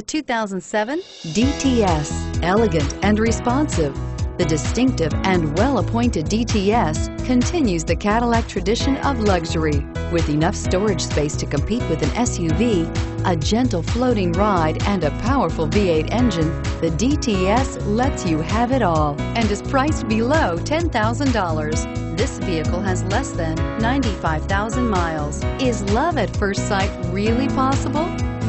The 2007 DTS, elegant and responsive. The distinctive and well-appointed DTS continues the Cadillac tradition of luxury. With enough storage space to compete with an SUV, a gentle floating ride, and a powerful V8 engine, the DTS lets you have it all and is priced below $10,000. This vehicle has less than 95,000 miles. Is love at first sight really possible?